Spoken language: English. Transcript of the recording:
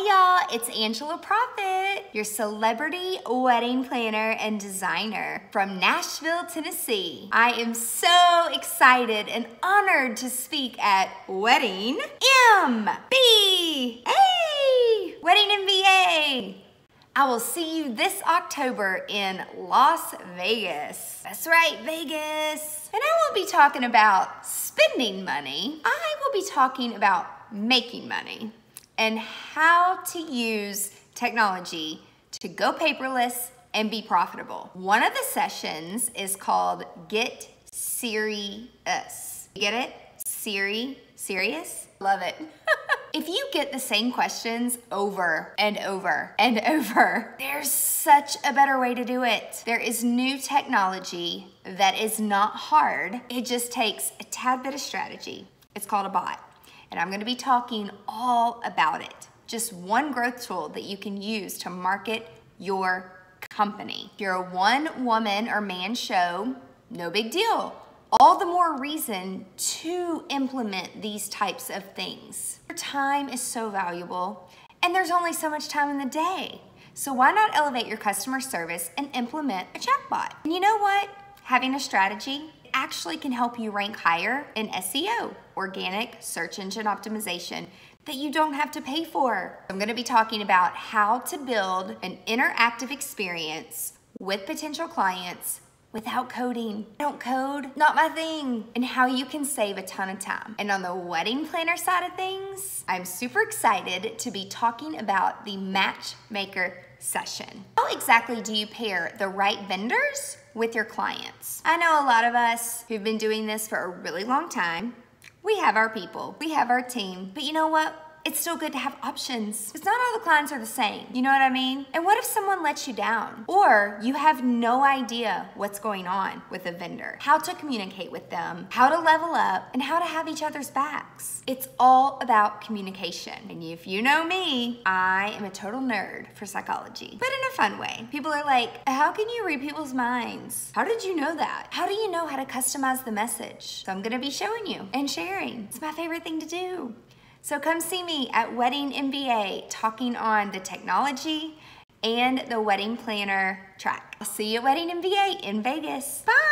Hi, y'all. It's Angela Proffitt, your celebrity wedding planner and designer from Nashville, Tennessee. I am so excited and honored to speak at Wedding MBA. Wedding MBA. I will see you this October in Las Vegas. That's right, Vegas. And I won't be talking about spending money. I will be talking about making money and how to use technology to go paperless and be profitable. One of the sessions is called Get Serious. You get it? Siri, serious? Love it. if you get the same questions over and over and over, there's such a better way to do it. There is new technology that is not hard. It just takes a tad bit of strategy. It's called a bot. And I'm gonna be talking all about it. Just one growth tool that you can use to market your company. If you're a one woman or man show, no big deal all the more reason to implement these types of things. Your time is so valuable, and there's only so much time in the day. So why not elevate your customer service and implement a chatbot? And you know what? Having a strategy actually can help you rank higher in SEO, organic search engine optimization, that you don't have to pay for. I'm gonna be talking about how to build an interactive experience with potential clients without coding. I don't code, not my thing. And how you can save a ton of time. And on the wedding planner side of things, I'm super excited to be talking about the matchmaker session. How exactly do you pair the right vendors with your clients? I know a lot of us who've been doing this for a really long time, we have our people, we have our team, but you know what? It's still good to have options. Because not all the clients are the same. You know what I mean? And what if someone lets you down? Or you have no idea what's going on with a vendor, how to communicate with them, how to level up, and how to have each other's backs. It's all about communication. And if you know me, I am a total nerd for psychology, but in a fun way. People are like, how can you read people's minds? How did you know that? How do you know how to customize the message? So I'm gonna be showing you and sharing. It's my favorite thing to do. So come see me at Wedding MBA talking on the technology and the wedding planner track. I'll see you at Wedding MBA in Vegas. Bye!